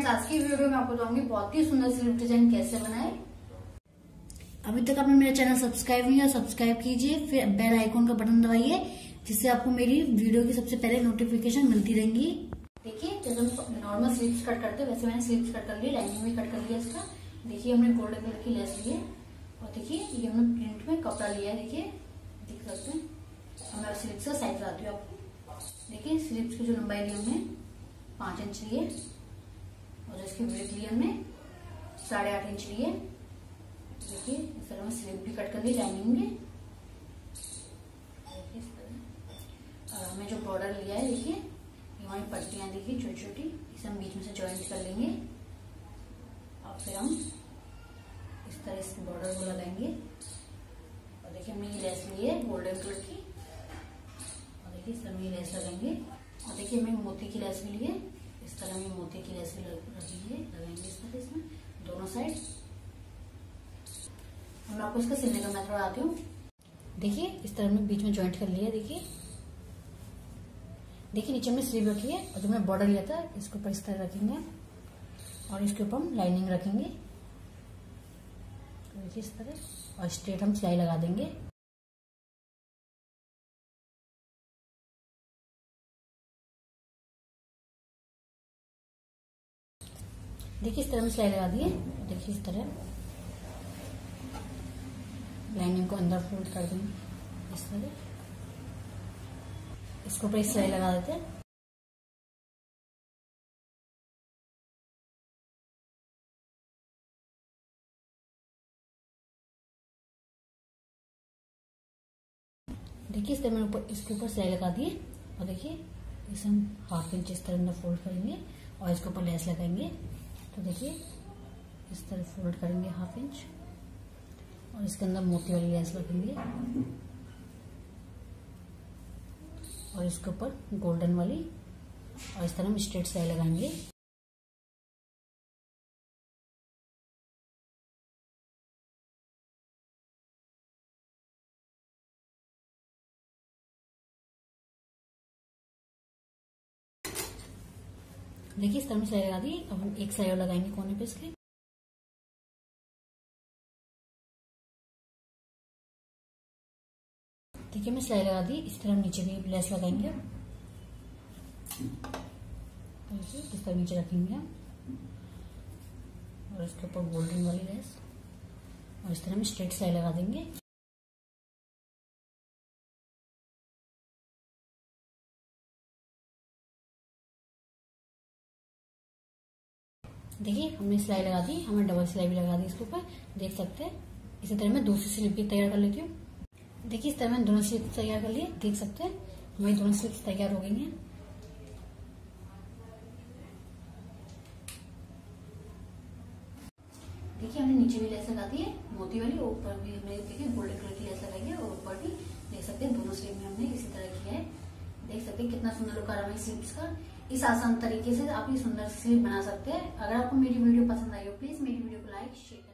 Friends आज की video में आपको बताऊँगी बहुत ही सुंदर स्लीव डिज़ाइन कैसे बनाए। अभी तक आपने मेरा चैनल सब्सक्राइब नहीं किया सब्सक्राइब कीजिए, फिर बेल आइकॉन का बटन दबाइए, जिससे आपको मेरी वीडियो की सबसे पहले नोटिफिकेशन मिलती रहेंगी। देखिए जैसे हम नॉर्मल स्लीव्स कट करते हैं, वैसे मैंने स्लीव्स कट कर ली लाइनिंग भी कट कर लिया इसका। देखिए, हमने गोल्डन कलर की लेस ली है। और देखिए, ये हमने प्रिंट में कपड़ा लिया है, देखिए। देख सकते हैं। मैं स्लीव्स का साइज़ बताती हूँ आपको। देखिए स्लीव्स की जो लंबाई ली हमने, पाँच इंच लिए और इसकी ब्रेक ली हमने साढ़े आठ इंच लिए। देखिए इस तरह में भी कट कर ली लाइनिंग में। और जो बॉर्डर लिया है, देखिए, ये हमारी पट्टियाँ देखिए छोटी छोटी इसे हम बीच में से ज्वाइंट कर लेंगे। और फिर हम इस तरह इस बॉर्डर को लगाएँगे। और देखिए, हमने ये लेस ली है गोल्डन कलर की। और देखिए, इस तरह में लेस लगाएँगे। और देखिए हमें मोती की लेस भी ली है। इस तरह में मोती की लेस भी रखेंगे लगाएँगे इस तरह इसमें दोनों मैं आपको इसका सिलने का हूँ। देखिए, इस तरह में बीच में ज्वाइंट कर लिया, देखिए। देखिए, नीचे में स्लीव रखी है और जो मैं बॉर्डर लिया था, इसके ऊपर इस तरह रखेंगे। और इसके ऊपर हम लाइनिंग रखेंगे। देखिए, इस तरह। और स्ट्रेट हम सिलाई लगा देंगे। देखिए इस तरह में सिलाई लगा दिए। देखिए इस तरह। लाइनिंग को अंदर फोल्ड कर देंगे। इस तरह इसको ऊपर सिलाई लगा देते हैं। देखिए इस तरह मैंने ऊपर इसके ऊपर सिलाई लगा दिए। और देखिए, इसे हम हाफ़ इंच इस तरह अंदर फोल्ड करेंगे और इसके ऊपर लेस लगाएँगे। तो देखिए, इस तरह फोल्ड करेंगे हाफ़ इंच और इसके अंदर मोती वाली लेस रखेंगे और इसके ऊपर गोल्डन वाली और इस तरह हम स्ट्रेट सिलाई लगाएँगे। देखिए, इस तरह सिलाई लगा दी अब हम एक सिलाई लगाएँगे कोने पे इसके। देखिए, मैं सिलाई लगा दी, इस तरह नीचे भी लेस लगाएँगे। इस तरह नीचे रखेंगे हम। और इसके ऊपर गोल्डन वाली लेस। और इस तरह हम स्ट्रेट सिलाई लगा देंगे। देखिए, हमने सिलाई लगा दी हमें डबल सिलाई भी लगा दी इसके ऊपर। देख सकते हैं। इसी तरह मैं दूसरी स्लिप भी तैयार कर लेती हूँ। देखिए, इस तरह मैंने दोनों स्लिप तैयार कर लिए। देख सकते हैं, हमारी दोनों स्लिप तैयार हो गई हैं। देखिए, हमने नीचे भी लेस लगा दी है, मोती वाली, ऊपर भी हमने देखिए, गोल्डन कलर की लेस लगाई है, और ऊपर भी देख सकते हैं, दोनों स्लीव में हमने इसी तरह किया है। देख सकते हैं कितना सुंदर लुक आ रहा है स्लीव्स का। इस आसान तरीके से आप ये सुंदर से बना सकते हैं। अगर आपको मेरी वीडियो पसंद आई हो प्लीज़ मेरी वीडियो को लाइक शेयर